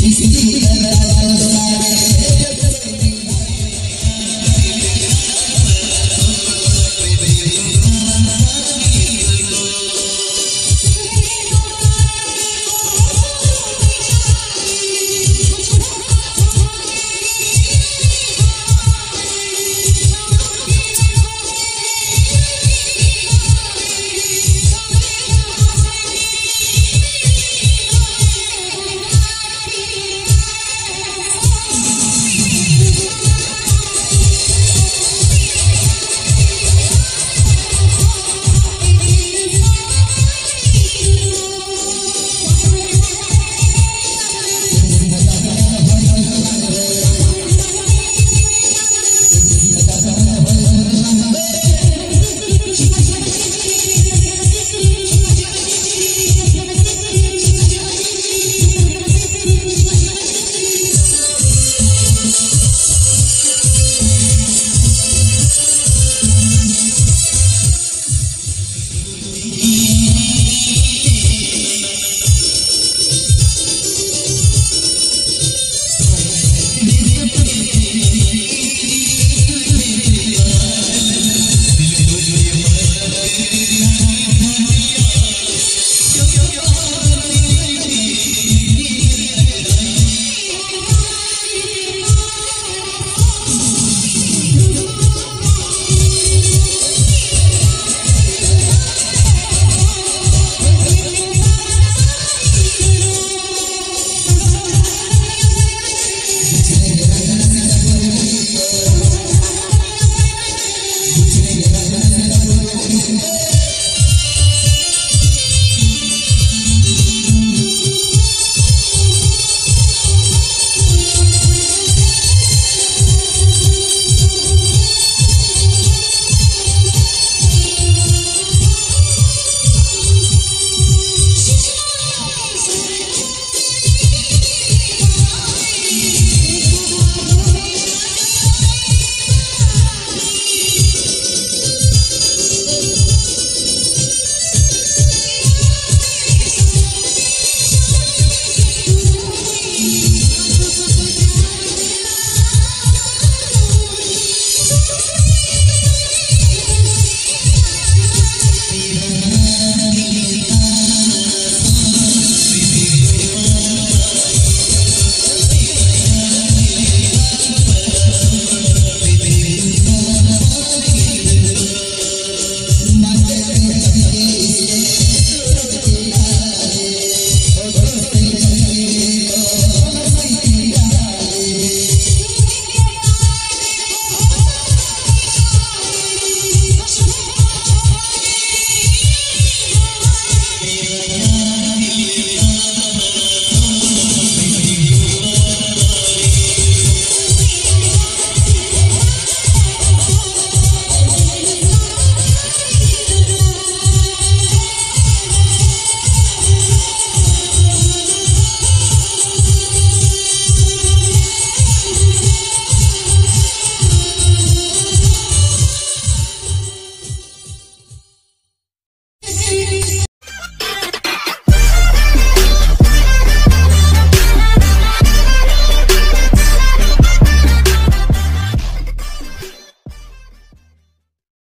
sí.